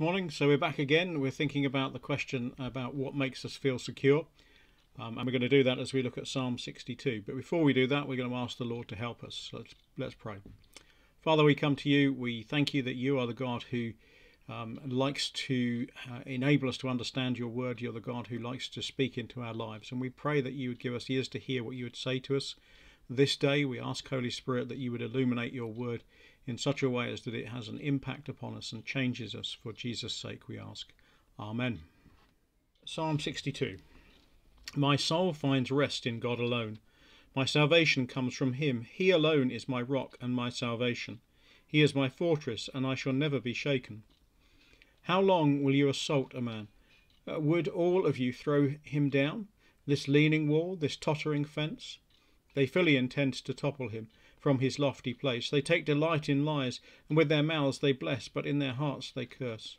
Morning. So we're back again. We're thinking about the question about what makes us feel secure. Um, and we're going to do that as we look at Psalm 62. But before we do that, we're going to ask the Lord to help us. So let's, let's pray. Father, we come to you. We thank you that you are the God who um, likes to uh, enable us to understand your word. You're the God who likes to speak into our lives. And we pray that you would give us ears to hear what you would say to us this day. We ask, Holy Spirit, that you would illuminate your word in such a way as that it has an impact upon us and changes us. For Jesus' sake, we ask. Amen. Psalm 62 My soul finds rest in God alone. My salvation comes from Him. He alone is my rock and my salvation. He is my fortress, and I shall never be shaken. How long will you assault a man? Uh, would all of you throw him down? This leaning wall, this tottering fence? They fully intend to topple him from his lofty place. They take delight in lies, and with their mouths they bless, but in their hearts they curse.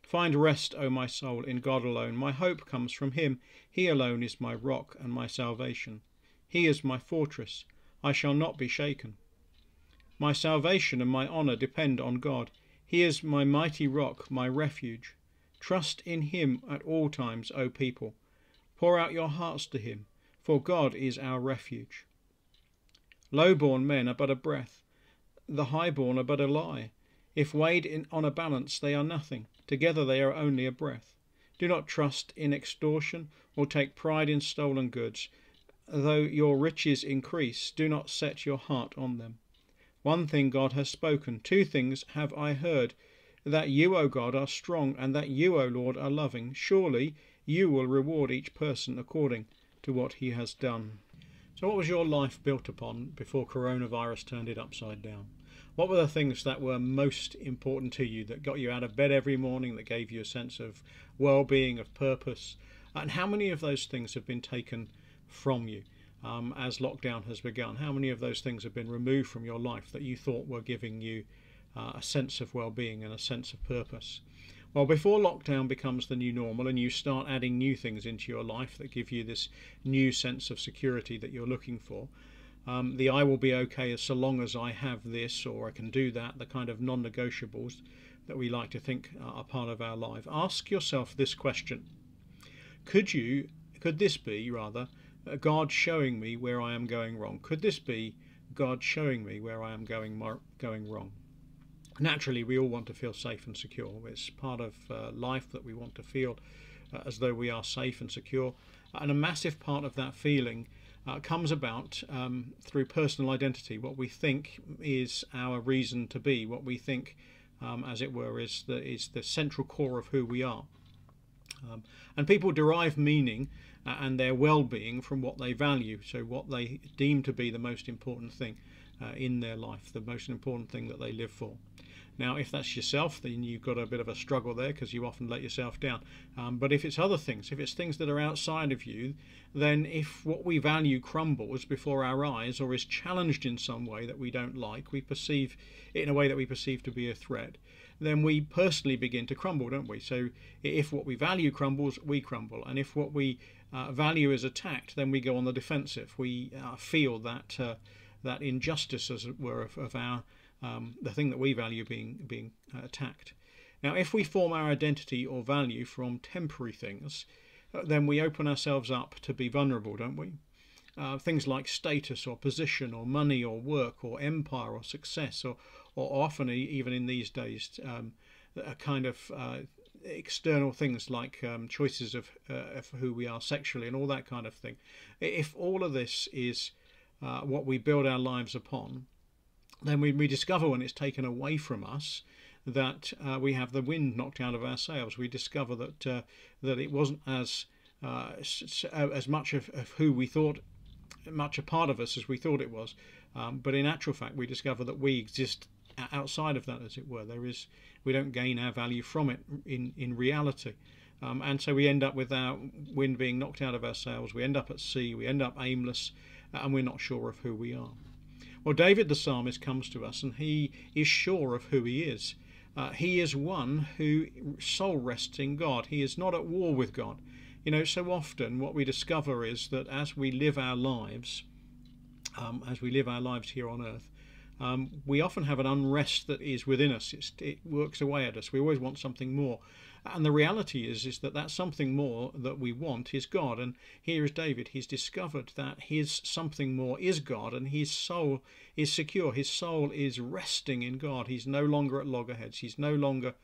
Find rest, O my soul, in God alone. My hope comes from him. He alone is my rock and my salvation. He is my fortress. I shall not be shaken. My salvation and my honour depend on God. He is my mighty rock, my refuge. Trust in him at all times, O people. Pour out your hearts to him, for God is our refuge. Low-born men are but a breath, the high-born are but a lie. If weighed in, on a balance, they are nothing. Together they are only a breath. Do not trust in extortion, or take pride in stolen goods. Though your riches increase, do not set your heart on them. One thing God has spoken, two things have I heard that you, O God, are strong, and that you, O Lord, are loving. Surely you will reward each person according to what he has done. So, what was your life built upon before coronavirus turned it upside down? What were the things that were most important to you that got you out of bed every morning, that gave you a sense of well being, of purpose? And how many of those things have been taken from you um, as lockdown has begun? How many of those things have been removed from your life that you thought were giving you uh, a sense of well being and a sense of purpose? Well, before lockdown becomes the new normal and you start adding new things into your life that give you this new sense of security that you're looking for, um, the I will be okay as so long as I have this or I can do that, the kind of non negotiables that we like to think are part of our life. Ask yourself this question Could you, could this be, rather, God showing me where I am going wrong? Could this be God showing me where I am going, going wrong? Naturally we all want to feel safe and secure. It's part of uh, life that we want to feel uh, as though we are safe and secure. And a massive part of that feeling uh, comes about um, through personal identity. What we think is our reason to be. What we think um, as it were is the, is the central core of who we are. Um, and people derive meaning uh, and their well-being from what they value so what they deem to be the most important thing uh, in their life the most important thing that they live for now, if that's yourself, then you've got a bit of a struggle there because you often let yourself down. Um, but if it's other things, if it's things that are outside of you, then if what we value crumbles before our eyes or is challenged in some way that we don't like, we perceive it in a way that we perceive to be a threat, then we personally begin to crumble, don't we? So if what we value crumbles, we crumble. And if what we uh, value is attacked, then we go on the defensive. We uh, feel that, uh, that injustice, as it were, of, of our um, the thing that we value being being uh, attacked. Now, if we form our identity or value from temporary things, uh, then we open ourselves up to be vulnerable, don't we? Uh, things like status or position or money or work or empire or success or, or often even in these days um, a kind of uh, external things like um, choices of, uh, of who we are sexually and all that kind of thing. If all of this is uh, what we build our lives upon, then we, we discover when it's taken away from us that uh, we have the wind knocked out of our sails. We discover that uh, that it wasn't as uh, as much of, of, who we thought, much a part of us as we thought it was. Um, but in actual fact, we discover that we exist outside of that, as it were. There is we don't gain our value from it in in reality. Um, and so we end up with our wind being knocked out of our sails. We end up at sea. We end up aimless, and we're not sure of who we are. Well, David the psalmist comes to us and he is sure of who he is. Uh, he is one who soul rests in God. He is not at war with God. You know, so often what we discover is that as we live our lives, um, as we live our lives here on earth, um, we often have an unrest that is within us. It's, it works away at us. We always want something more. And the reality is, is that that something more that we want is God. And here is David. He's discovered that his something more is God, and his soul is secure. His soul is resting in God. He's no longer at loggerheads. He's no longer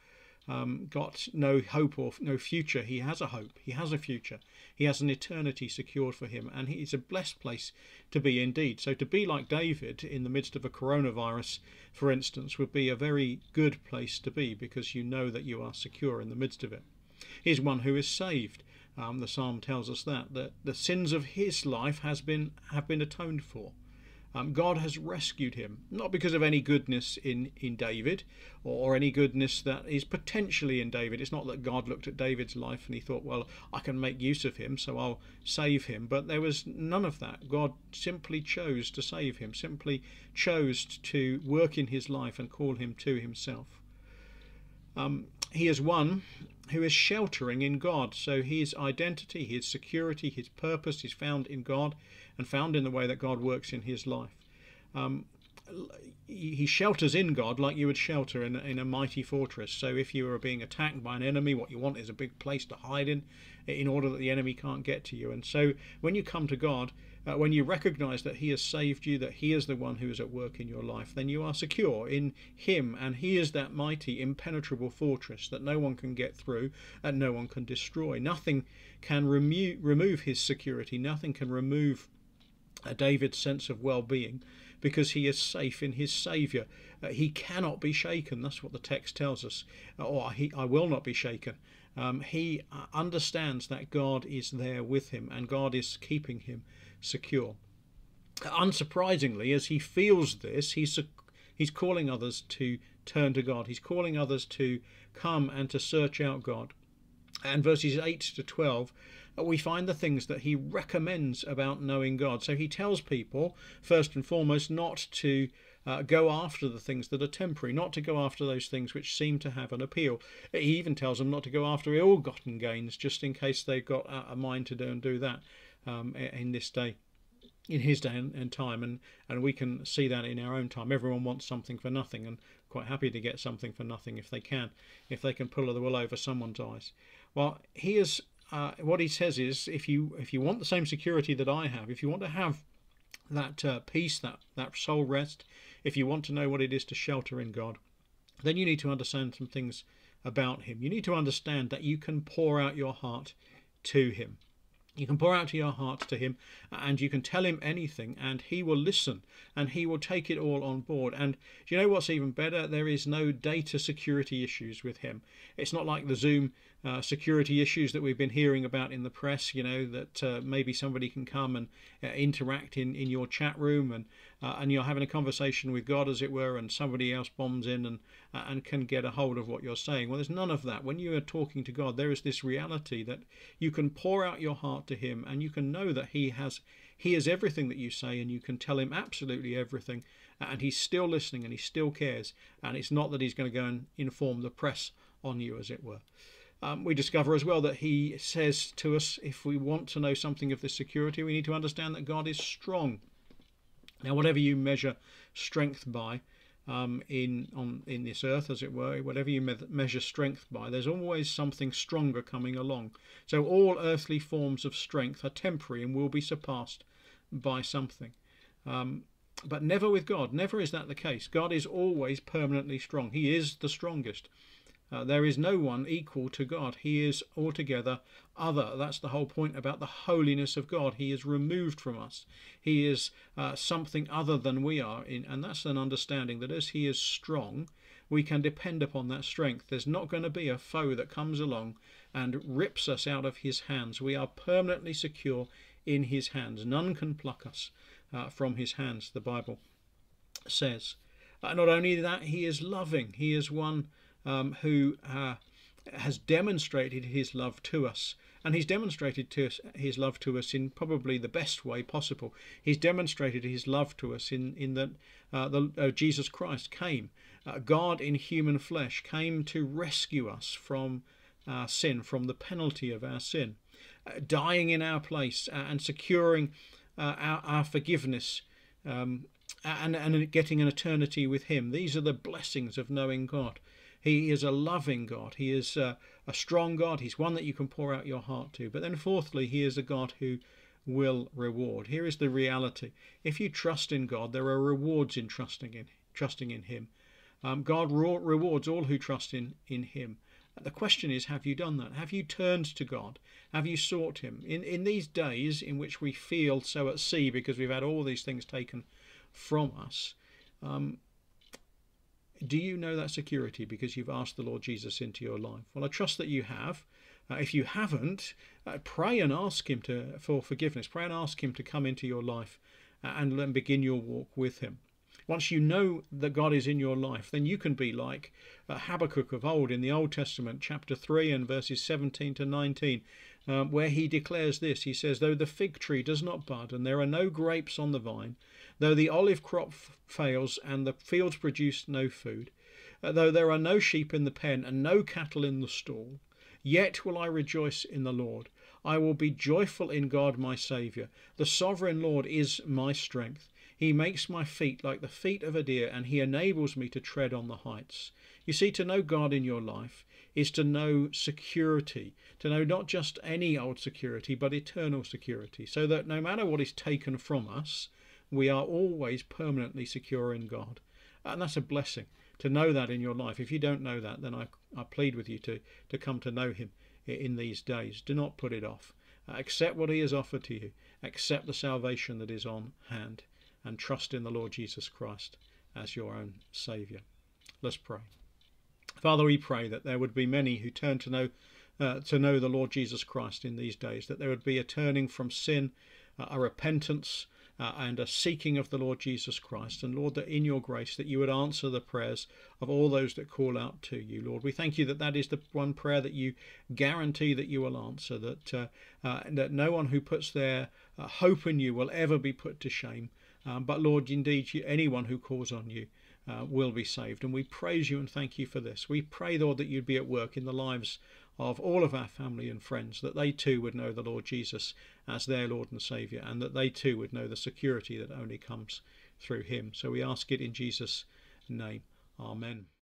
um, got no hope or no future. He has a hope. He has a future. He has an eternity secured for him, and it's a blessed place to be indeed. So to be like David in the midst of a coronavirus, for instance, would be a very good place to be because you know that you are secure in the midst of it. He's one who is saved. Um, the psalm tells us that that the sins of his life has been have been atoned for. Um, God has rescued him, not because of any goodness in, in David or, or, any goodness that is potentially in David. It's not that God looked at David's life and he thought, well, I can make use of him, so I'll save him. But there was none of that. God simply chose to save him, simply chose to work in his life and call him to himself. Um, he is one who is sheltering in God. So his identity, his security, his purpose is found in God and found in the way that God works in his life. Um, he shelters in God like you would shelter in, in a mighty fortress. So if you are being attacked by an enemy, what you want is a big place to hide in, in order that the enemy can't get to you. And so when you come to God, uh, when you recognize that He has saved you, that He is the one who is at work in your life, then you are secure in Him, and He is that mighty, impenetrable fortress that no one can get through and no one can destroy. Nothing can remo- remove His security, nothing can remove David's sense of well being because he is safe in his Saviour. Uh, he cannot be shaken. That's what the text tells us. Uh, or he, I will not be shaken. Um, he uh, understands that God is there with him and God is keeping him secure. Unsurprisingly, as he feels this, he's he's calling others to turn to God. He's calling others to come and to search out God. And verses 8 to 12 uh, we find the things that he recommends about knowing God. So he tells people, first and foremost, not to uh, go after the things that are temporary, not to go after those things which seem to have an appeal. He even tells them not to go after ill-gotten gains, just in case they've got a mind to do and do that um, in this day in his day and time and and we can see that in our own time everyone wants something for nothing and quite happy to get something for nothing if they can if they can pull the wool over someone's eyes well he is uh, what he says is if you if you want the same security that I have, if you want to have that uh, peace, that that soul rest, if you want to know what it is to shelter in God, then you need to understand some things about Him. You need to understand that you can pour out your heart to Him. You can pour out your heart to him and you can tell him anything and he will listen and he will take it all on board. And do you know what's even better? There is no data security issues with him. It's not like the Zoom uh, security issues that we've been hearing about in the press, you know, that uh, maybe somebody can come and uh, interact in, in your chat room and uh, and you're having a conversation with God, as it were, and somebody else bombs in and uh, and can get a hold of what you're saying. Well, there's none of that. When you are talking to God, there is this reality that you can pour out your heart to Him, and you can know that He has He is everything that you say, and you can tell Him absolutely everything, and He's still listening and He still cares. And it's not that He's going to go and inform the press on you, as it were. Um, we discover as well that he says to us if we want to know something of this security, we need to understand that God is strong. Now, whatever you measure strength by um, in on in this earth, as it were, whatever you me measure strength by, there's always something stronger coming along. So all earthly forms of strength are temporary and will be surpassed by something. Um, but never with God. Never is that the case. God is always permanently strong. He is the strongest. Uh, there is no one equal to God. He is altogether other. That's the whole point about the holiness of God. He is removed from us. He is uh, something other than we are. In, and that's an understanding that as He is strong, we can depend upon that strength. There's not going to be a foe that comes along and rips us out of His hands. We are permanently secure in His hands. None can pluck us uh, from His hands, the Bible says. Uh, not only that, He is loving. He is one um, who uh, has demonstrated his love to us. And he's demonstrated to us, his love to us in probably the best way possible. He's demonstrated his love to us in, in that uh, the, uh, Jesus Christ came, uh, God in human flesh, came to rescue us from our sin, from the penalty of our sin, uh, dying in our place uh, and securing uh, our, our, forgiveness um, and, and getting an eternity with Him. These are the blessings of knowing God. He is a loving God. He is a, a strong God. He's one that you can pour out your heart to. But then, fourthly, He is a God who will reward. Here is the reality: if you trust in God, there are rewards in trusting in trusting in Him. Um, God rewards all who trust in in Him. The question is, have you done that? Have you turned to God? Have you sought Him? In in these days in which we feel so at sea because we've had all these things taken from us, um, do you know that security because you've asked the Lord Jesus into your life? Well, I trust that you have. Uh, if you haven't, uh, pray and ask Him to for forgiveness. Pray and ask Him to come into your life uh, and, begin your walk with Him. Once you know that God is in your life, then you can be like Habakkuk of old in the Old Testament, chapter 3 and verses 17 to 19, um, where he declares this. He says, Though the fig tree does not bud, and there are no grapes on the vine, though the olive crop fails, and the fields produce no food, uh, though there are no sheep in the pen, and no cattle in the stall, yet will I rejoice in the Lord. I will be joyful in God my Saviour. The sovereign Lord is my strength. He makes my feet like the feet of a deer, and he enables me to tread on the heights. You see, to know God in your life is to know security, to know not just any old security, but eternal security, so that no matter what is taken from us, we are always permanently secure in God. And that's a blessing to know that in your life. If you don't know that, then I, I plead with you to, to come to know Him in these days. Do not put it off. Accept what He has offered to you, accept the salvation that is on hand and trust in the Lord Jesus Christ as your own Saviour. Let's pray. Father, we pray that there would be many who turn to know uh, to know the Lord Jesus Christ in these days, that there would be a turning from sin, uh, a repentance, uh, and a seeking of the Lord Jesus Christ. And Lord, that in your grace, that you would answer the prayers of all those that call out to you, Lord. We thank you that that is the one prayer that you guarantee that you will answer, that, uh, uh, that no one who puts their uh, hope in you will ever be put to shame. Um, but Lord, indeed, anyone who calls on you uh, will be saved. And we praise you and thank you for this. We pray, Lord, that you'd be at work in the lives of all of our family and friends, that they too would know the Lord Jesus as their Lord and Saviour, and that they too would know the security that only comes through him. So we ask it in Jesus' name. Amen.